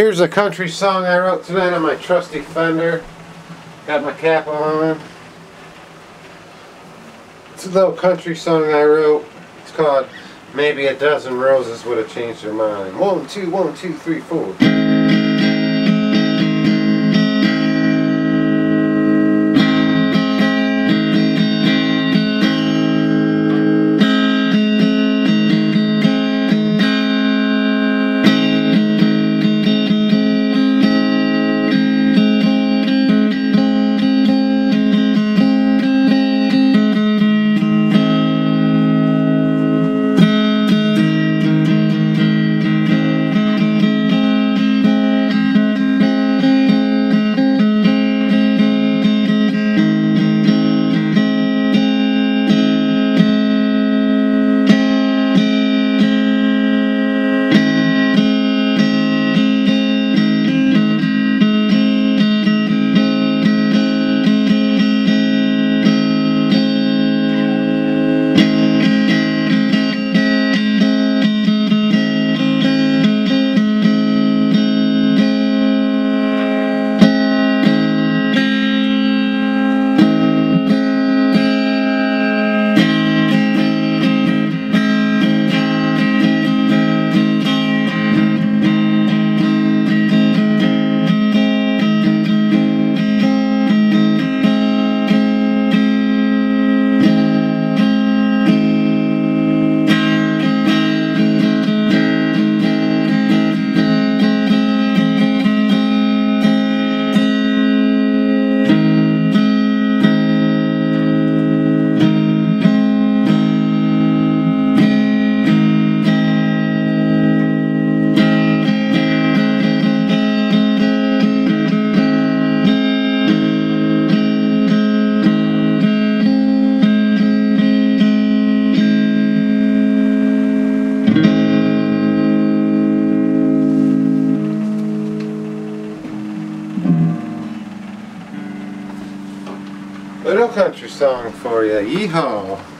Here's a country song I wrote tonight on my trusty Fender. Got my cap on. It's a little country song I wrote. It's called Maybe a Dozen Roses Would Have Changed Your Mind. One, two, one, two, three, four. Little country song for you. Yeehaw.